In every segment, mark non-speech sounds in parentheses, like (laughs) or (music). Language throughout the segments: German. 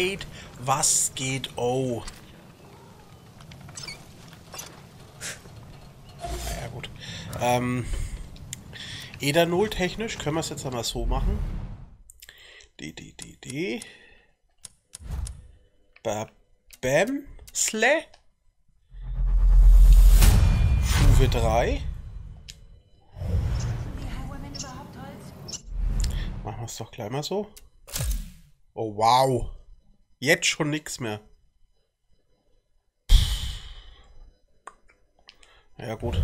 geht? Was geht? Oh. Ja gut. Ähm, Ethanol technisch können wir es jetzt einmal so machen. Die, die, die, die. Bam. Sle. Stufe 3. Machen wir es doch gleich mal so. Oh, wow. Jetzt schon nichts mehr. Ja, gut.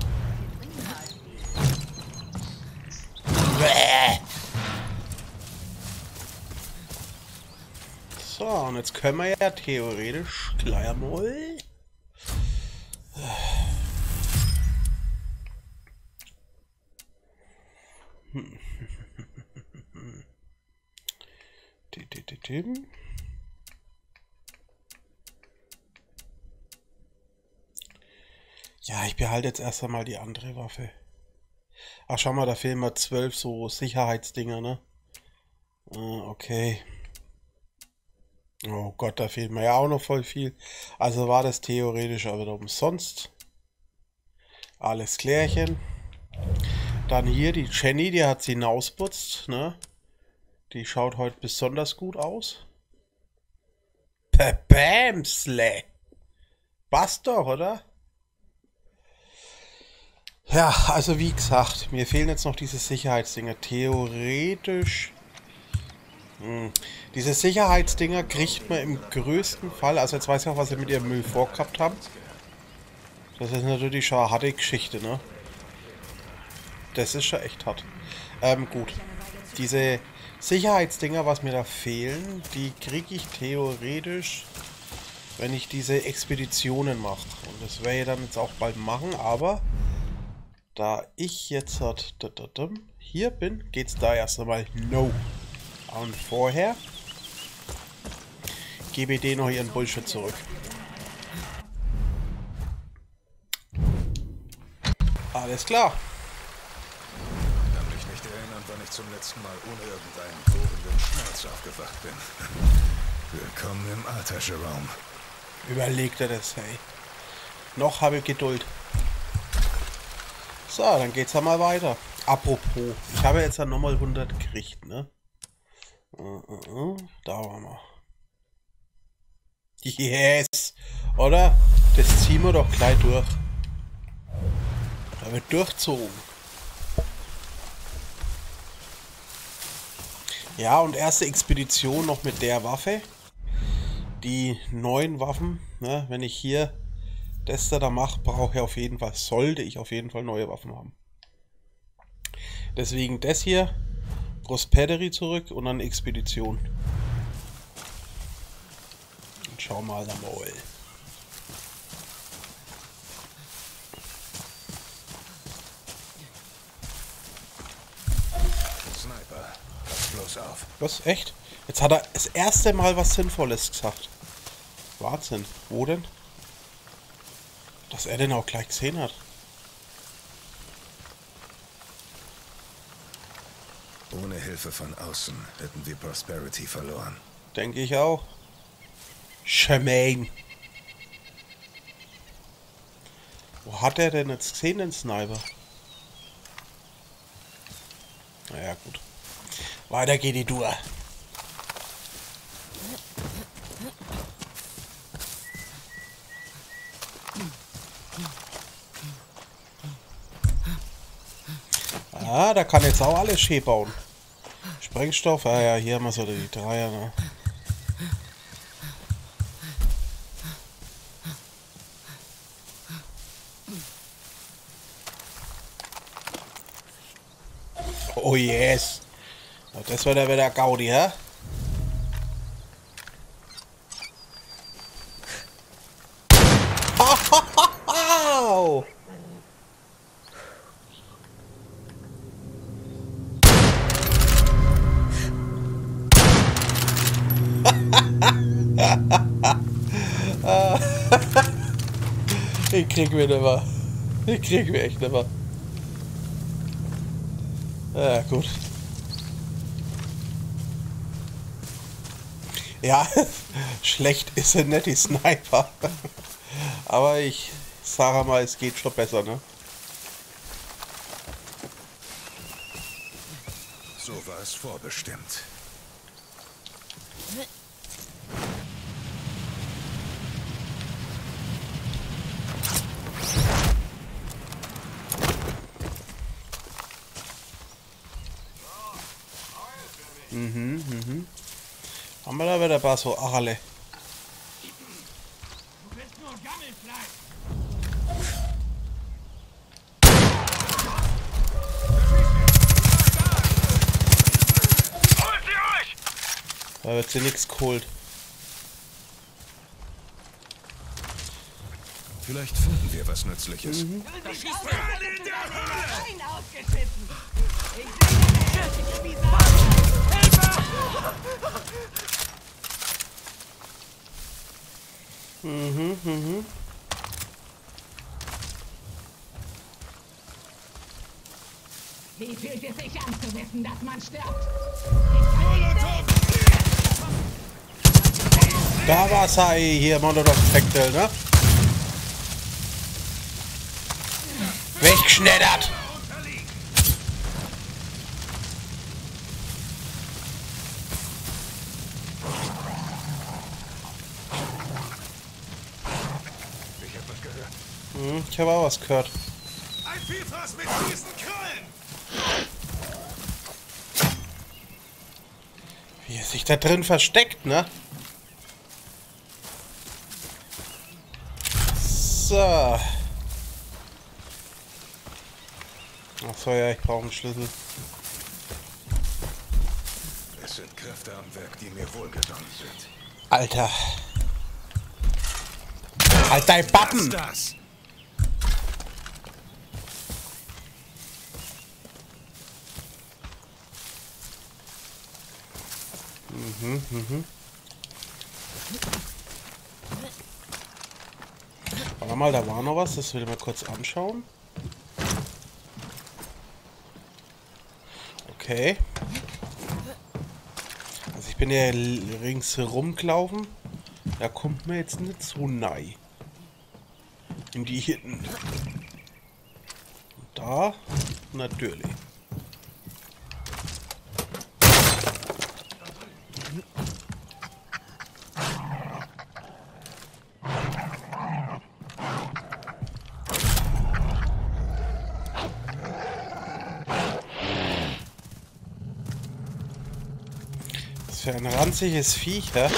So, und jetzt können wir ja theoretisch gleich mal... Hm. Ja, ich behalte jetzt erst einmal die andere Waffe. Ach, schau mal, da fehlen mir zwölf so Sicherheitsdinger, ne? Ah, okay. Oh Gott, da fehlt mir ja auch noch voll viel. Also war das theoretisch aber wieder umsonst. Alles klärchen. Dann hier die Jenny, die hat sie hinausputzt, ne? Die schaut heute besonders gut aus. Bamsle. Was doch, oder? Ja, also wie gesagt, mir fehlen jetzt noch diese Sicherheitsdinger. Theoretisch... Hm, diese Sicherheitsdinger kriegt man im größten Fall... Also jetzt weiß ich auch, was sie mit ihrem Müll vorgehabt haben. Das ist natürlich schon eine harte Geschichte, ne? Das ist schon echt hart. Ähm, gut. Diese Sicherheitsdinger, was mir da fehlen, die kriege ich theoretisch, wenn ich diese Expeditionen mache. Und das werde ich dann jetzt auch bald machen, aber da ich jetzt halt hier bin, geht es da erst einmal No. Und vorher gebe ich denen noch ihren Bullshit zurück. Alles klar. wann ich zum letzten Mal ohne irgendeinen bohrenden Schmerz aufgewacht bin. Willkommen im Jerome. Überlegt er das, hey. Noch habe ich Geduld. So, dann geht's ja mal weiter. Apropos, ich habe jetzt ja nochmal 100 gekriegt, ne? Uh, uh, uh, da waren wir. Yes! Oder? Das ziehen wir doch gleich durch. Da wird durchzogen. Ja, und erste Expedition noch mit der Waffe. Die neuen Waffen, ne, wenn ich hier das da mache, brauche ich auf jeden Fall, sollte ich auf jeden Fall neue Waffen haben. Deswegen das hier, Prosperity zurück und dann Expedition. Und schau mal da mal. bloß auf. Was? Echt? Jetzt hat er das erste Mal was Sinnvolles gesagt. Wahnsinn. Wo denn? Dass er den auch gleich gesehen hat. Ohne Hilfe von außen hätten wir Prosperity verloren. Denke ich auch. Shemaine. Wo hat er denn jetzt gesehen, den Sniper? Naja, gut. Weiter geht die Tour. Ah, da kann jetzt auch alles schön bauen. Sprengstoff, ah ja, hier haben wir so die Dreier, ne? Oh yes. Das wird ja wieder Gaudi, hä? Ich krieg mir nimmer. Ich krieg mir echt nimmer. Ja, gut. Ja, (laughs) schlecht ist er nicht, die Sniper. Aber ich sage mal, es geht schon besser, ne? So war es vorbestimmt. Mhm, mhm. Paar so euch! Da wird sie nichts geholt. Vielleicht finden wir was Nützliches. Da schießt er! Rein ausgeschissen! Ich sehe die Hilfe! Mhm, mhm. Wie fühlt es sich an zu wissen, dass man stirbt? Da war Sai hier, Spectre, ne? Weggeschneddert! Ich habe auch was gehört. Ein Vielfraß mit diesen Krallen! Wie er sich da drin versteckt, ne? So. Achso, ja, ich brauche einen Schlüssel. Es sind Kräfte am Werk, die mir wohlgesonnen sind. Alter. Halt dein Bappen! Das! Warte mal, da war noch was, das will ich mal kurz anschauen. Okay. Also ich bin ja ringsherum gelaufen. Da kommt mir jetzt nicht so nahe. In die. Und da natürlich. Für ein ranziges Viech, ja?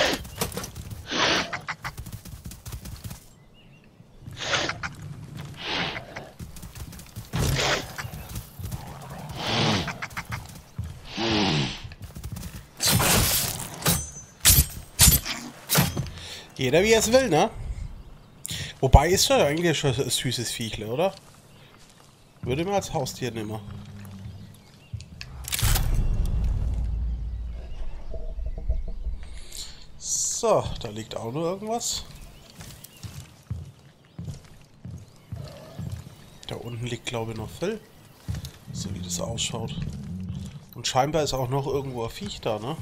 Jeder wie er es will, ne? Wobei ist ja eigentlich schon ein süßes Viechle, oder? Würde man als Haustier nehmen. So, da liegt auch noch irgendwas. Da unten liegt, glaube ich, noch Fell. So wie das ausschaut. Und scheinbar ist auch noch irgendwo ein Viech da, ne?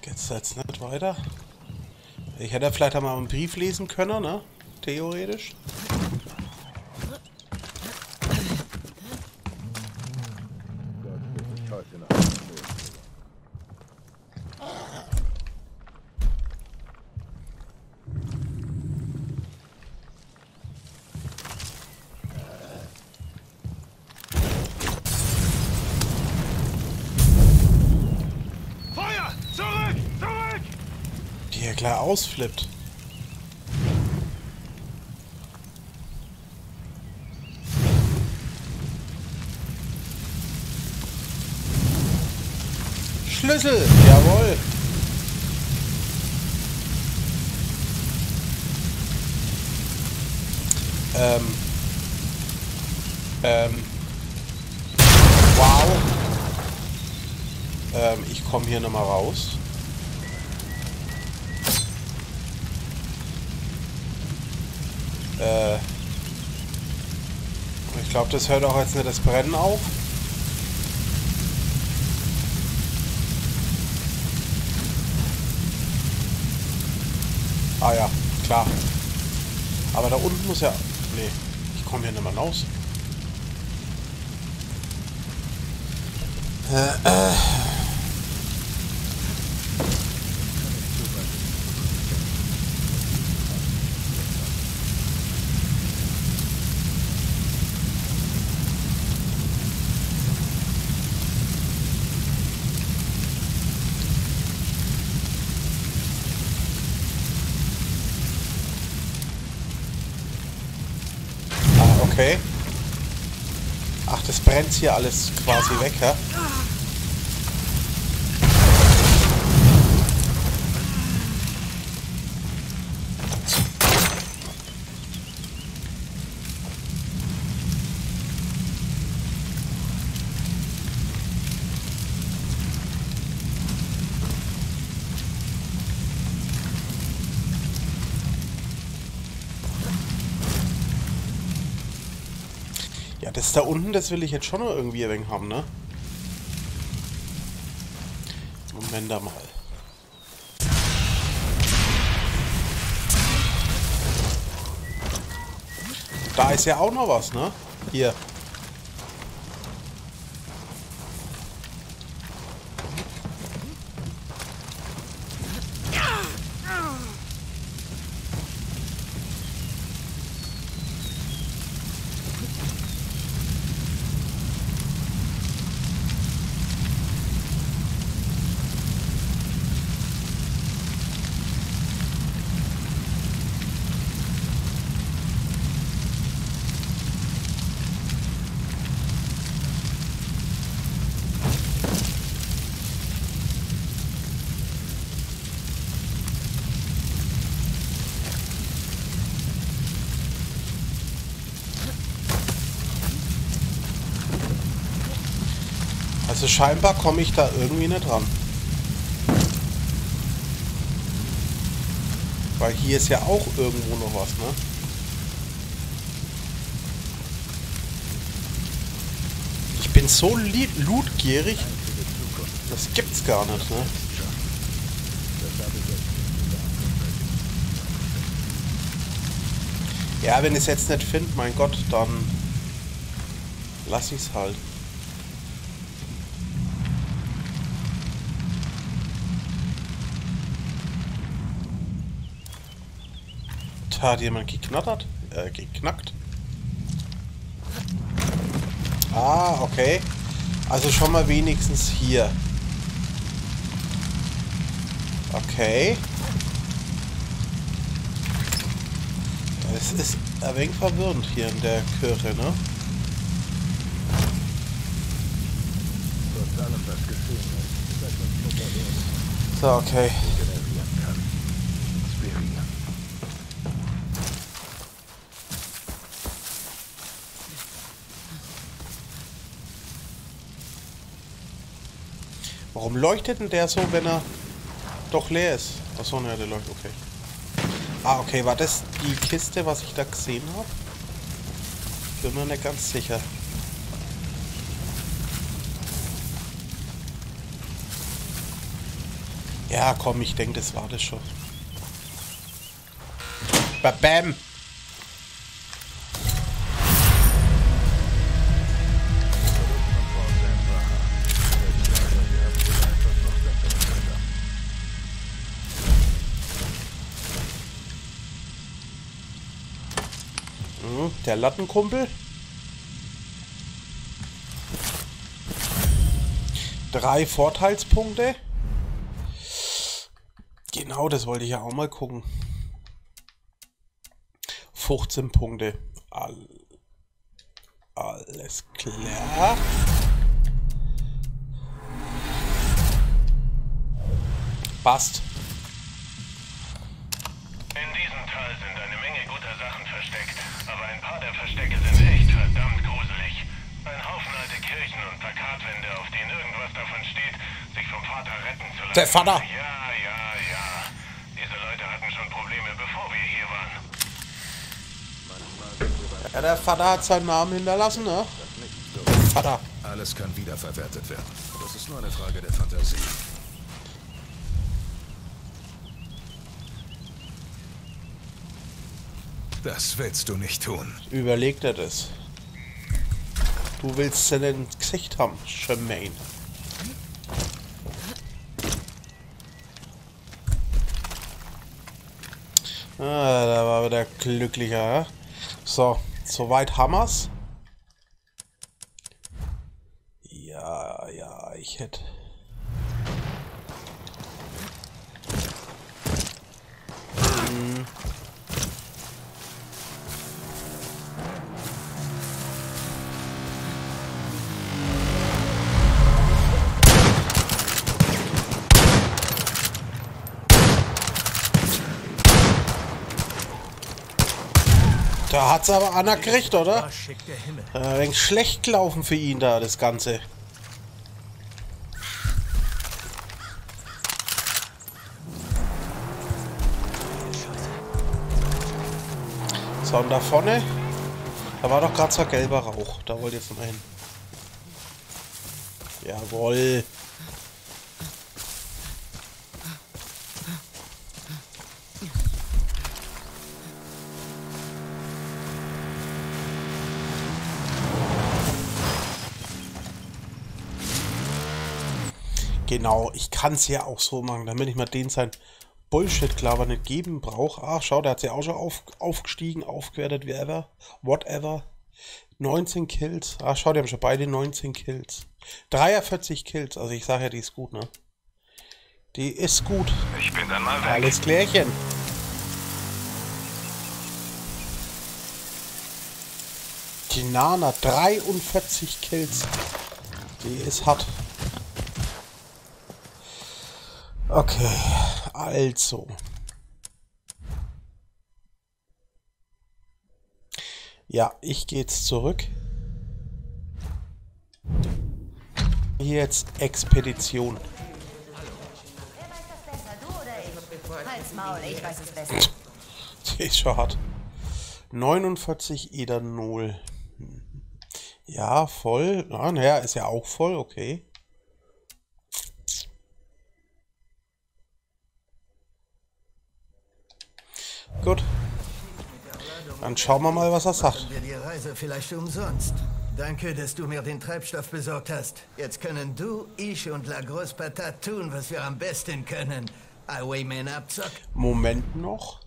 Geht's jetzt nicht weiter? Ich hätte vielleicht einmal einen Brief lesen können, ne? Theoretisch. Feuer! Zurück! Zurück! Ja klar ausflippt. Schlüssel! Jawohl! Ähm. Ähm. Wow! Ähm, ich komme hier nochmal raus. Äh, Ich glaube, das hört auch jetzt nicht das Brennen auf. Ah ja, klar. Aber da unten muss ja... Nee, ich komme hier nicht mehr raus. Äh, äh. Ah, okay. Ach, das brennt hier alles quasi weg, ja? Da unten, das will ich jetzt schon noch irgendwie ein wenig haben, ne? Moment da mal. Da ist ja auch noch was, ne? Hier. Also scheinbar komme ich da irgendwie nicht ran. Weil hier ist ja auch irgendwo noch was, ne? Ich bin so lootgierig. Das gibt's gar nicht, ne? Ja, wenn ich es jetzt nicht finde, mein Gott, dann lass ich's halt. Da hat jemand geknattert. Äh, geknackt. Ah, okay. Also schon mal wenigstens hier. Okay. Es ist ein wenig verwirrend hier in der Kirche, ne? Trotz allem, Warum leuchtet denn der so, wenn er doch leer ist? Achso, ne, der leuchtet, okay. Ah, okay, war das die Kiste, was ich da gesehen habe? Bin mir nicht ganz sicher. Ja, komm, ich denke, das war das schon. Ba Bam! Lattenkumpel. Drei Vorteilspunkte. Genau, das wollte ich ja auch mal gucken. 15 Punkte. All, alles klar. Passt. In diesem Tal sind eine Menge guter Sachen versteckt, aber ein paar der Verstecke sind echt verdammt gruselig. Ein Haufen alte Kirchen und Plakatwände, auf denen irgendwas davon steht, sich vom Vater retten zu lassen. Der Vater. Ja, ja, ja. Diese Leute hatten schon Probleme, bevor wir hier waren. Ja, der Vater hat seinen Namen hinterlassen, ne? Vater. Alles kann wiederverwertet werden. Das ist nur eine Frage der Fantasie. Das willst du nicht tun. Überleg dir das. Du willst ins Gesicht haben, Shemaine. Ah, da war wieder glücklicher. So, soweit Hammers. Ja, ja, ich hätte. Hm. Da hat's aber Anna gekriegt, oder? Äh, ein schlecht gelaufen für ihn da, das Ganze. So, und da vorne, da war doch gerade so ein gelber Rauch. Da wollt ihr jetzt mal hin. Jawohl. Genau, ich kann es ja auch so machen, damit ich mal den sein Bullshit-Klaver nicht geben brauche. Ach, schau, der hat sich auch schon auf, aufgestiegen, aufgewertet, wie ever, whatever. 19 Kills. Ach, schau, die haben schon beide 19 Kills. 43 Kills, also ich sage ja, die ist gut, ne? Die ist gut. Ich bin dann mal weg. Alles klärchen. Die Nana, 43 Kills. Die ist hart. Okay, also. Ja, ich gehe jetzt zurück. Jetzt Expedition. Halt's Maul, ich weiß es besser. Die ist schon hart. 49 Ethanol. Ja, voll. Ah, naja, ist ja auch voll, okay. Gut. Dann schauen wir mal, was er sagt. wir die Reise vielleicht umsonst. Danke, dass du mir den Treibstoff besorgt hast. Jetzt können du, ich und La Grosse Patate tun, was wir am besten können. Highwayman abzocken. Moment noch.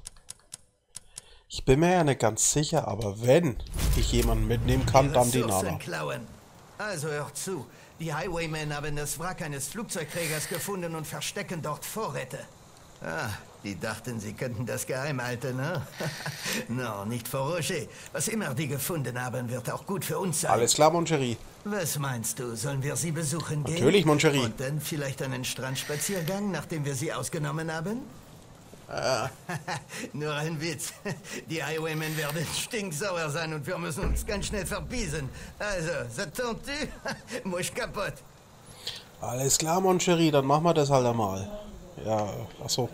Ich bin mir ja nicht ganz sicher, aber wenn ich jemanden mitnehmen kann, dann die Ressourcen Nana. klauen. Also hör zu. Die Highwaymen haben das Wrack eines Flugzeugträgers gefunden und verstecken dort Vorräte. Ah, die dachten, sie könnten das geheim halten, ne? (laughs) no, nicht vor Roger. Was immer die gefunden haben, wird auch gut für uns sein. Alles klar, Mon Chéri. Was meinst du? Sollen wir sie besuchen gehen? Natürlich, Mon Chéri. Und dann vielleicht einen Strandspaziergang, nachdem wir sie ausgenommen haben? Ah. (laughs) Nur ein Witz. Die Highwaymen werden stinksauer sein und wir müssen uns ganz schnell verbiesen. Also, s'attends-tu? (laughs) Musch kaputt. Alles klar, Mon Chéri, dann machen wir das halt einmal. Ja, achso.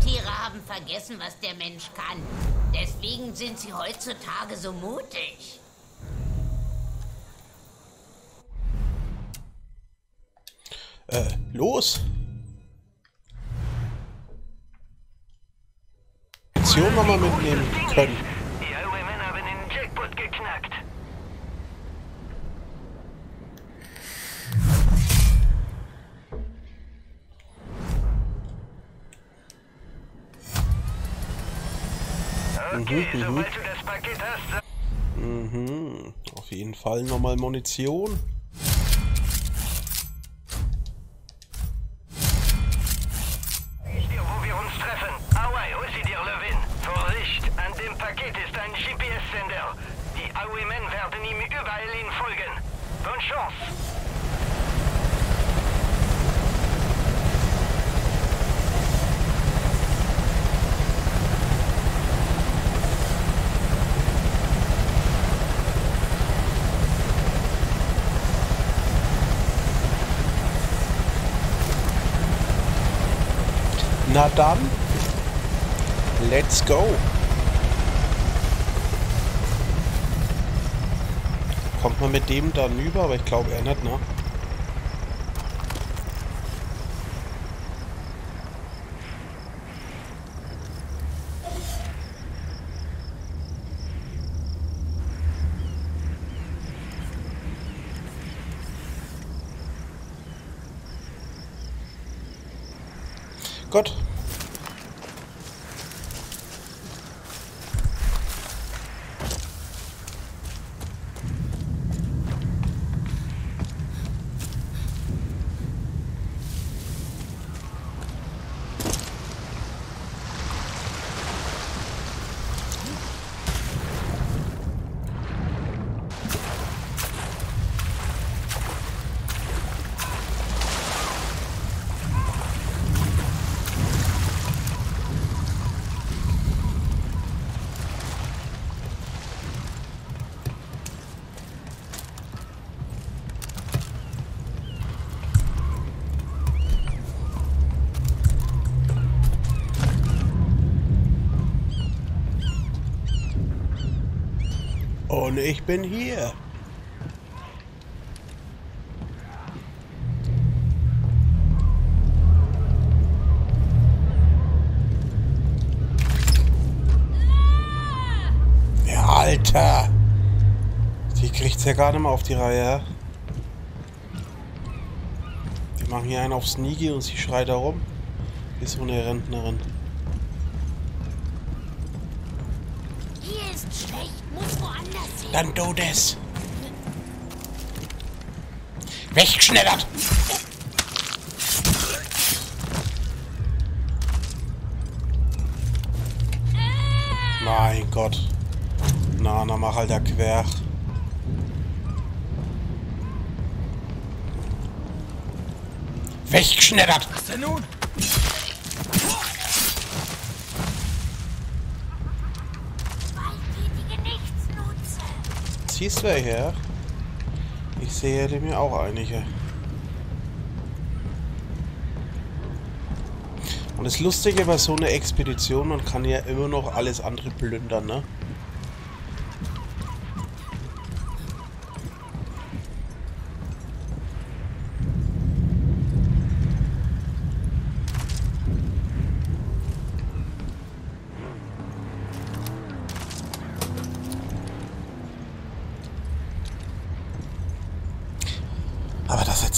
Wildtiere haben vergessen, was der Mensch kann. Deswegen sind sie heutzutage so mutig. Äh, los! Mission nochmal mitnehmen können. Die Highwaymen haben den Jackpot geknackt. Okay, sobald du das Paket hast, sag- Mhm. Auf jeden Fall nochmal Munition. ich dir, wo wir uns treffen. Hawaii, hol sie dir, Levin. Vorsicht, an dem Paket ist ein GPS-Sender. Die Highwaymen werden ihm überall hin folgen. Bonne Chance. Na dann, let's go. Kommt man mit dem dann über? Aber ich glaube er nicht, ne? Gut. Und ich bin hier. Ja, Alter. Die kriegt's ja gar nicht mehr auf die Reihe. Die machen hier einen auf Sneaky und sie schreit da rum. Wie so eine Rentnerin. Hier ist schlecht, muss. Dann du das. Weggeschneddert. Mein Gott. Na, na, mach halt da quer. Weggeschneddert. Was denn nun? Siehst du her? Ich sehe mir auch einige. Und das Lustige bei so einer Expedition, man kann ja immer noch alles andere plündern, ne?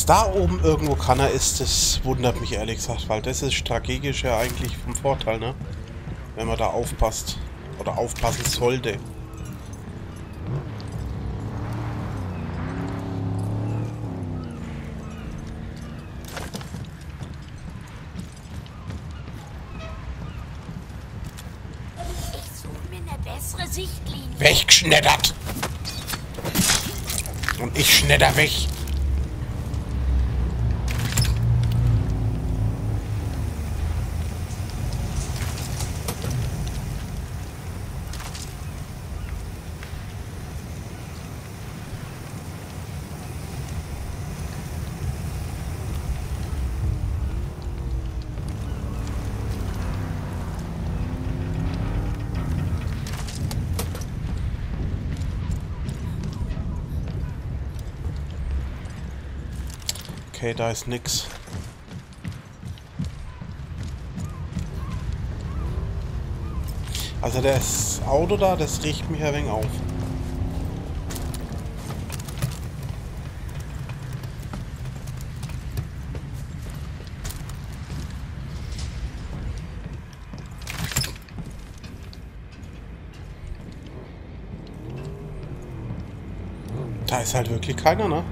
Jetzt da oben irgendwo keiner ist, das wundert mich ehrlich gesagt, weil das ist strategisch ja eigentlich vom Vorteil, ne? Wenn man da aufpasst. Oder aufpassen sollte. Ich suche mir eine bessere Sichtlinie. Weggeschneddert! Und ich schnedder weg. Okay, da ist nix. Also das Auto da, das riecht mich ein wenig auf. Da ist halt wirklich keiner, ne?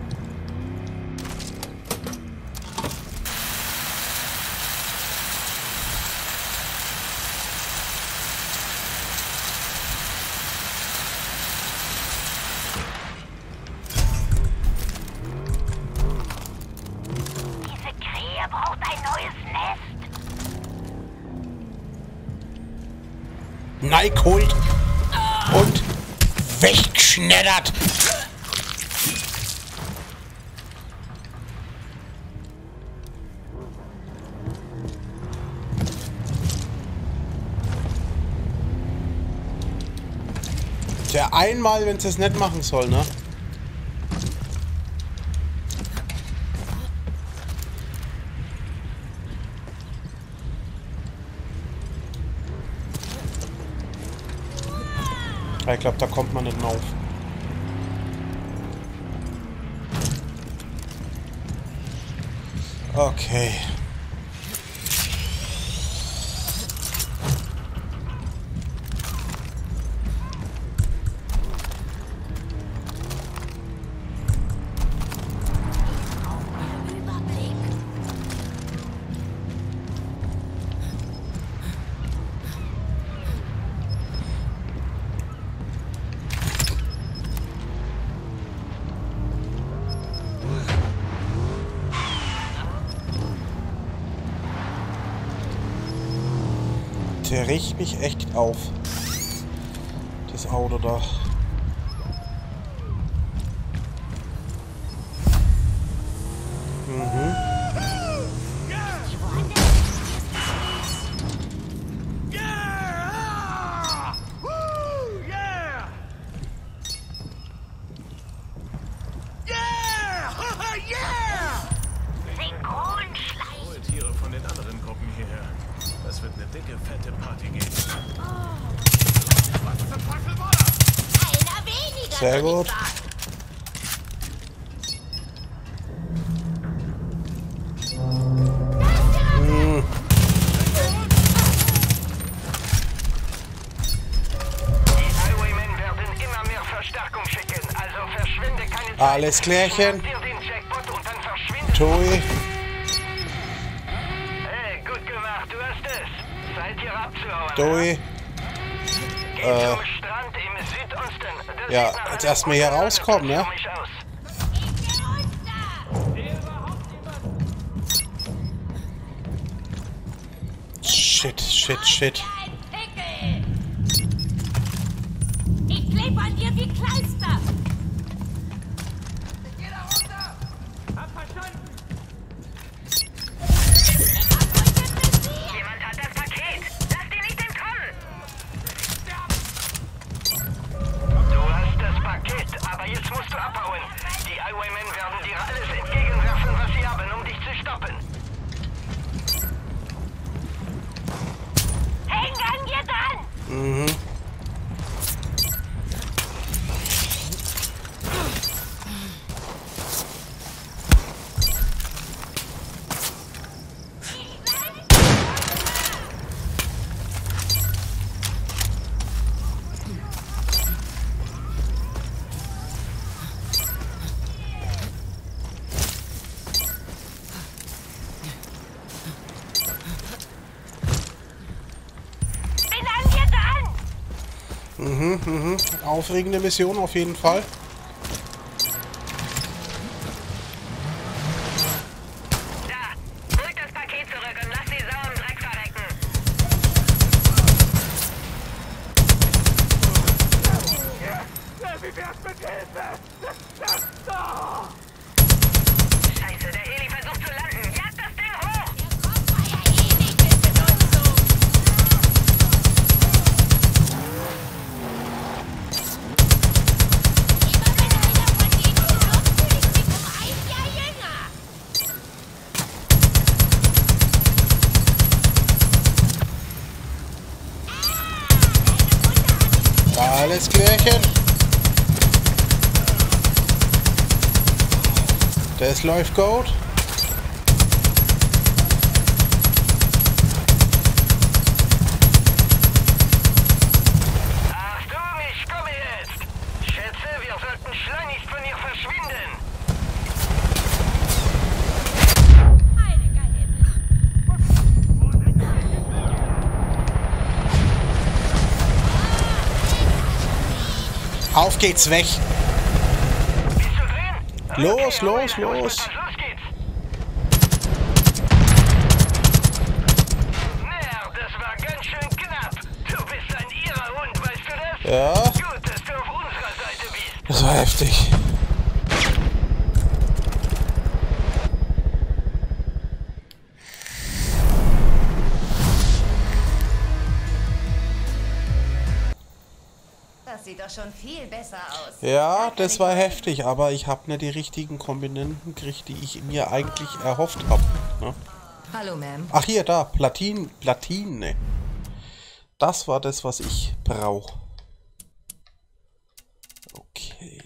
Der einmal, wenn es das nicht machen soll, ne? Ich glaube, da kommt man nicht auf. Okay. Der riecht mich echt auf. Das Auto da. Alles klärchen. Schnapp dir den Jackpot und dann verschwinde. Toi. Hey, gut gemacht, du hast es. Seid ihr abzuhauen. Toi. Geht Äh. zum Strand im Südosten. Das Ja, jetzt einem erst mal hier rauskommen, ne? Shit, shit, shit. Ich kleb an dir wie Kleister. Aufregende Mission auf jeden Fall. Alles klärchen. Das läuft gut. Achtung, ich komme jetzt! Schätze, wir sollten schleunigst von ihr verschwinden! Heiliger Himmel. Auf geht's weg. Bist du drin? Los, los, los. Los geht's! Na, das Das sieht doch schon viel besser aus. Ja, das war heftig, aber ich habe nicht die richtigen Kombinanten gekriegt, die ich mir eigentlich erhofft habe. Ne? Hallo, Ma'am. Ach, hier, da. Platin, Platine. Das war das, was ich brauche. Okay.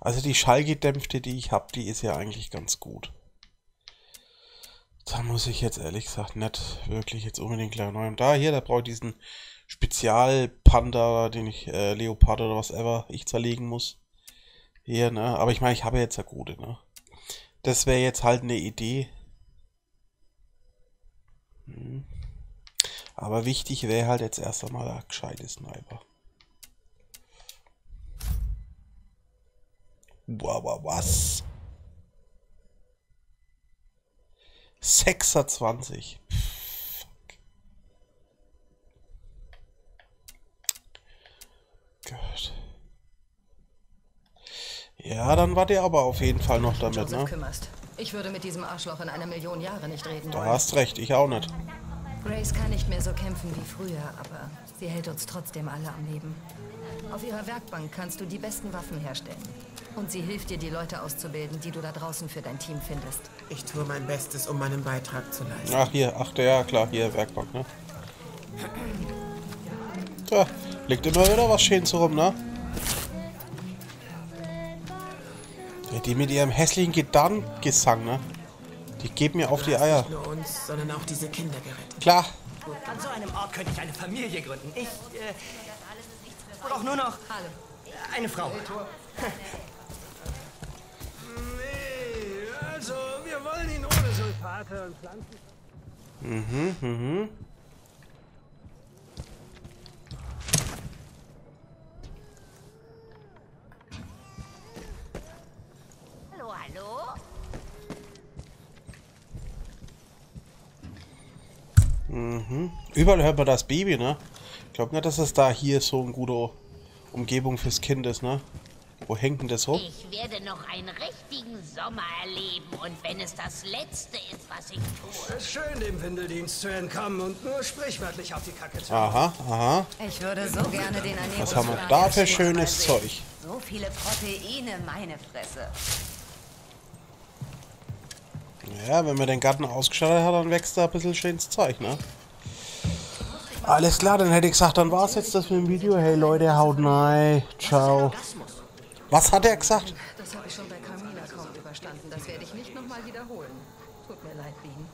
Also die Schallgedämpfte, die ich habe, die ist ja eigentlich ganz gut. Da muss ich jetzt ehrlich gesagt nicht wirklich jetzt unbedingt gleich neu. Da, hier, da brauche ich diesen Spezialpanda, den ich, äh, Leopard oder was ever, ich zerlegen muss. Hier, ne? Aber ich meine, ich habe jetzt ja gute, ne? Das wäre jetzt halt eine Idee. Hm. Aber wichtig wäre halt jetzt erst einmal ein gescheite Sniper. Wow, was? 26. Fuck. Gut. Ja, dann war der aber auf jeden Fall noch damit, Joseph ne? kümmerst. Ich würde mit diesem Arschloch in einer Million Jahre nicht reden wollen. hast recht, ich auch nicht. Grace kann nicht mehr so kämpfen wie früher, aber sie hält uns trotzdem alle am Leben. Auf ihrer Werkbank kannst du die besten Waffen herstellen. Und sie hilft dir, die Leute auszubilden, die du da draußen für dein Team findest. Ich tue mein Bestes, um meinen Beitrag zu leisten. Ach, hier, ach, ja, klar, hier, Werkbank, ne? (clears throat) Da, liegt immer wieder was Schönes rum, ne? Ja, die mit ihrem hässlichen Gedankengesang, ne? Die geben mir auf die Eier. Nicht nur uns, sondern auch diese Kinder gerettet. Klar. An so einem Ort könnte ich eine Familie gründen. Ich äh, brauche nur noch eine Frau. Nee, also wir wollen ihn ohne Sulfate und Pflanzen. Mhm, mhm. Hallo, hallo? Mhm. Überall hört man das Baby, ne? Ich glaube nicht, dass es da hier so eine gute Umgebung fürs Kind ist, ne? Wo hängt denn das hoch? Ich werde noch einen richtigen Sommer erleben und wenn es das Letzte ist, was ich tue. Es ist schön, dem Windeldienst zu entkommen und nur sprichwörtlich auf die Kacke zu Aha, aha. Ich würde so gerne den Was haben wir da für schönes Zeug? So viele Proteine, meine Fresse. Ja, wenn man den Garten ausgestattet hat, dann wächst da ein bisschen schönes Zeug, ne? Alles klar, dann hätte ich gesagt, dann war's jetzt das mit dem Video. Hey Leute, haut rein. Ciao. Was hat er gesagt? Das habe ich schon bei Carmina kaum überstanden. Das werde ich nicht nochmal wiederholen. Tut mir leid, Bean.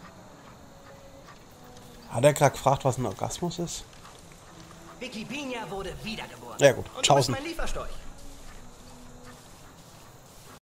Hat er gerade gefragt, was ein Orgasmus ist? Vicky Pina wurde wiedergeboren. Ja gut, Und du bist tschaußen. mein Lieferstorch.